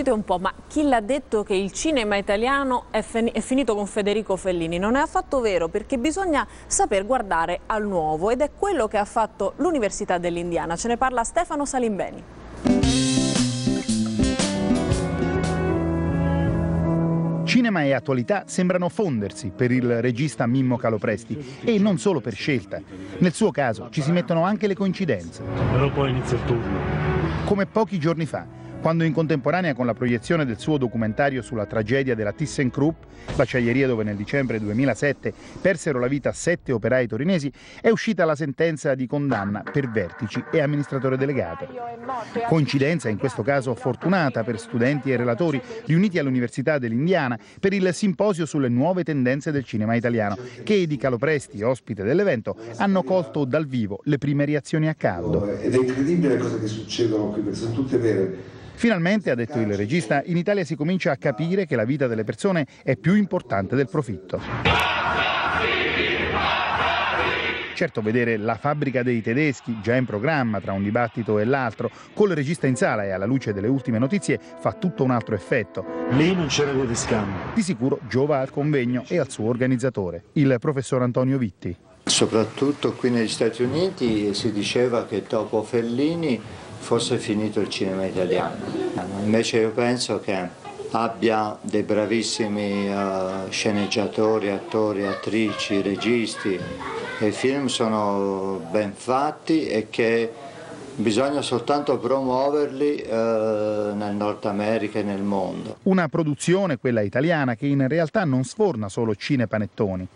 Dite un po', ma chi l'ha detto che il cinema italiano è, è, finito con Federico Fellini? Non è affatto vero perché bisogna saper guardare al nuovo ed è quello che ha fatto l'Università dell'Indiana. Ce ne parla Stefano Salimbeni. Cinema e attualità sembrano fondersi per il regista Mimmo Calopresti e non solo per scelta. Nel suo caso ci si mettono anche le coincidenze. Però poi inizia il turno. Come pochi giorni fa, quando in contemporanea con la proiezione del suo documentario sulla tragedia della ThyssenKrupp, l'acciaieria dove nel dicembre 2007 persero la vita sette operai torinesi, è uscita la sentenza di condanna per vertici e amministratore delegato. Coincidenza in questo caso fortunata per studenti e relatori riuniti all'Università dell'Indiana per il simposio sulle nuove tendenze del cinema italiano, che di Calopresti, ospite dell'evento, hanno colto dal vivo le prime reazioni a caldo. Ed è incredibile le cose che succedono qui, perché sono tutte vere. Finalmente, ha detto il regista, in Italia si comincia a capire che la vita delle persone è più importante del profitto. Certo, vedere la fabbrica dei tedeschi, già in programma tra un dibattito e l'altro, col regista in sala e alla luce delle ultime notizie, fa tutto un altro effetto. Lì non c'era via di scambio. Di sicuro giova al convegno e al suo organizzatore, il professor Antonio Vitti. Soprattutto qui negli Stati Uniti si diceva che dopo Fellini fosse finito il cinema italiano. Invece io penso che abbia dei bravissimi uh, sceneggiatori, attori, attrici, registi i film sono ben fatti e che bisogna soltanto promuoverli eh, nel Nord America e nel mondo. Una produzione, quella italiana, che in realtà non sforna solo cinepanettoni.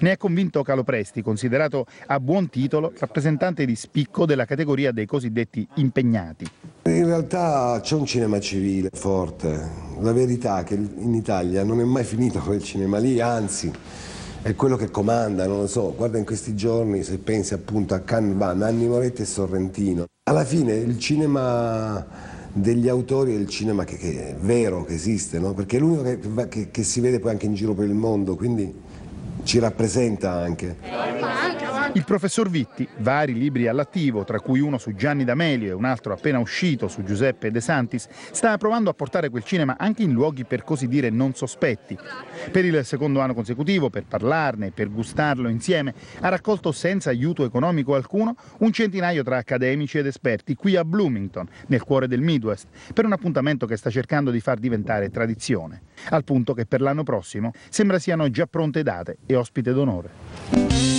Ne è convinto Calopresti, considerato a buon titolo rappresentante di spicco della categoria dei cosiddetti impegnati. In realtà c'è un cinema civile forte. La verità è che in Italia non è mai finito quel cinema lì, anzi è quello che comanda, non lo so. Guarda in questi giorni, se pensi appunto a Canva, Nanni Moretti e Sorrentino. Alla fine il cinema degli autori il cinema che, che è vero, che esiste, no? perché è l'unico che, che, che si vede poi anche in giro per il mondo, quindi ci rappresenta anche. Il professor Vitti, vari libri all'attivo, tra cui uno su Gianni D'Amelio e un altro appena uscito su Giuseppe De Santis, sta provando a portare quel cinema anche in luoghi per così dire non sospetti. Per il secondo anno consecutivo, per parlarne, per gustarlo insieme, ha raccolto senza aiuto economico alcuno un centinaio tra accademici ed esperti qui a Bloomington, nel cuore del Midwest, per un appuntamento che sta cercando di far diventare tradizione, al punto che per l'anno prossimo sembra siano già pronte date e ospite d'onore.